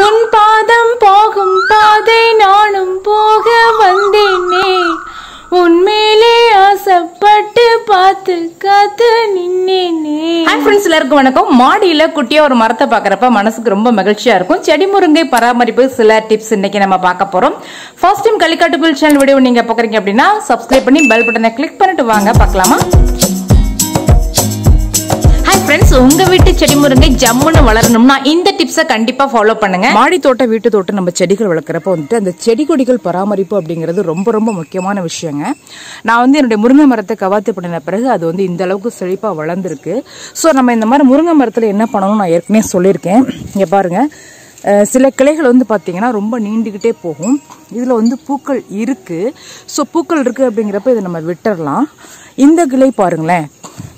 உன் பாதம் போகும் பாதை நானும் போக வந்தேனே. உன்மேலே ஆசைப்பட்டு பார்த்து காத்து நின்னேனே. ஹாய் ஃப்ரெண்ட்ஸ் எல்லாருக்கும் வணக்கம். மாடியில் குட்டியாக ஒரு மரத்தை பார்க்குறப்ப மனசுக்கு ரொம்ப மகிழ்ச்சியாக இருக்கும். செடி முருங்கை பராமரிப்பு சில டிப்ஸ் இன்னைக்கு நம்ம பார்க்க போகிறோம் ஃபர்ஸ்ட் டைம் களிக்காட்டுக்குள் சேனல் வீடியோ நீங்கள் பார்க்குறீங்க அப்படின்னா சப்ஸ்கிரைப் பண்ணி பெல் பட்டனை கிளிக் பண்ணிட்டு வாங்க. பார்க்கலாமா? ஃப்ரெண்ட்ஸ் உங்க வீட்டு செடி முருங்கை ஜம்முன்னு வளரணும்னா இந்த டிப்ஸை கண்டிப்பா ஃபாலோ பண்ணுங்க. மாடி தோட்டம் வீட்டு தோட்டம் நம்ம செடிகள் வளர்க்குறப்ப வந்துட்டு அந்த செடி கொடிகள் பராமரிப்பு அப்படிங்கிறது ரொம்ப ரொம்ப முக்கியமான விஷயங்க. நான் வந்து என்னுடைய முருங்கை மரத்தை கவாத்து பண்ணின பிறகு அது வந்து இந்த அளவுக்கு செழிப்பாக வளர்ந்துருக்கு. ஸோ நம்ம இந்த மாதிரி முருங்கை மரத்தில் என்ன பண்ணணும்னு நான் ஏற்கனவே சொல்லியிருக்கேன். இங்கே பாருங்க. சில கிளைகள் வந்து பார்த்தீங்கன்னா ரொம்ப நீண்டுக்கிட்டே போகும். இதில் வந்து பூக்கள் இருக்குது ஸோ பூக்கள் இருக்குது அப்படிங்கிறப்ப இதை நம்ம விட்டுறலாம். இந்த கிளை பாருங்களேன்.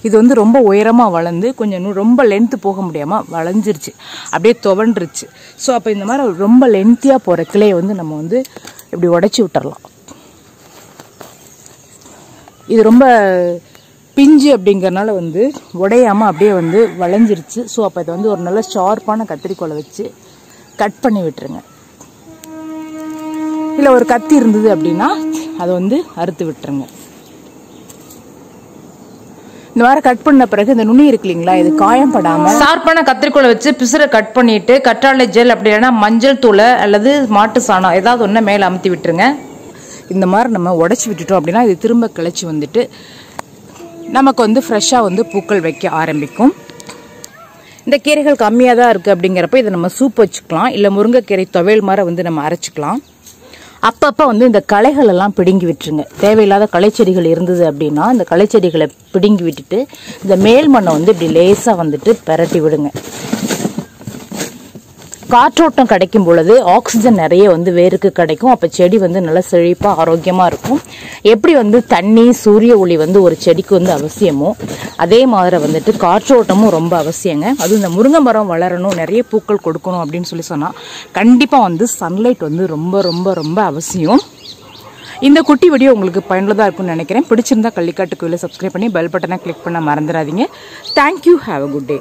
இது வந்து ரொம்ப உயரமாக வளர்ந்து கொஞ்சம் ரொம்ப லென்த்து போக முடியாமல் வளைஞ்சிருச்சு அப்படியே துவண்டுருச்சு. ஸோ அப்போ இந்த மாதிரி ரொம்ப லென்த்தியாக போகிற கிளையை வந்து நம்ம வந்து இப்படி உடச்சி விட்டுறலாம். இது ரொம்ப பிஞ்சு அப்படிங்கிறனால வந்து உடையாம அப்படியே வந்து வளைஞ்சிருச்சு. ஸோ அப்போ இதை வந்து ஒரு நல்ல ஷார்ப்பான கத்திரிக்கோலை வச்சு கட் பண்ணி விட்டுருங்க. இல்லை ஒரு கத்தி இருந்தது அப்படின்னா அதை வந்து அறுத்து விட்டுருங்க. இந்த மாதிரி கட் பண்ண பிறகு இந்த நுனி இருக்கு இல்லைங்களா இது காயம் படாம ஷார்ப்பான கத்திரிக்கோலை வச்சு பிசுரை கட் பண்ணிட்டு கற்றாழை ஜெல் அப்படி இல்லைன்னா மஞ்சள் தூளை அல்லது மாட்டு சாணம் ஏதாவது ஒன்று மேலே அமுத்தி விட்டுருங்க. இந்த மாதிரி நம்ம உடைச்சி விட்டுட்டோம் அப்படின்னா இது திரும்ப கிளச்சி வந்துட்டு நமக்கு வந்து ஃப்ரெஷ்ஷாக வந்து பூக்கள் வைக்க ஆரம்பிக்கும். இந்த கீரைகள் கம்மியாக தான் இருக்குது அப்படிங்கிறப்ப இதை நம்ம சூப் வச்சுக்கலாம். இல்லை முருங்கைக்கீரை துவையல் மாதிரி வந்து நம்ம அரைச்சிக்கலாம். அப்பப்போ வந்து இந்த களைகள் எல்லாம் பிடுங்கி விட்டுருங்க. தேவையில்லாத களைச்செடிகள் இருந்தது அப்படின்னா இந்த களைச்செடிகளை பிடுங்கி விட்டுட்டு இந்த மேல் மண்ணை வந்து இப்படி லேசாக வந்துட்டு பெரட்டி விடுங்க. காற்றோட்டம் கிடைக்கும் பொழுது ஆக்சிஜன் நிறைய வந்து வேருக்கு கிடைக்கும். அப்போ செடி வந்து நல்லா செழிப்பாக ஆரோக்கியமாக இருக்கும். எப்படி வந்து தண்ணி சூரிய ஒளி வந்து ஒரு செடிக்கு வந்து அவசியமோ அதே மாதிரி வந்துட்டு காற்றோட்டமும் ரொம்ப அவசியங்க. அதுவும் இந்த முருங்கை மரம் வளரணும் நிறைய பூக்கள் கொடுக்கணும் அப்படின்னு சொல்லி சொன்னால் கண்டிப்பாக வந்து சன்லைட் வந்து ரொம்ப ரொம்ப ரொம்ப அவசியம். இந்த குட்டி வீடியோ உங்களுக்கு பயனுள்ளதாக இருக்கும்னு நினைக்கிறேன். பிடிச்சிருந்தா கள்ளிக்காட்டு கோயிலை சப்ஸ்கிரைப் பண்ணி பெல் பட்டனை கிளிக் பண்ண மறந்துடாதீங்க. Thank you have a good day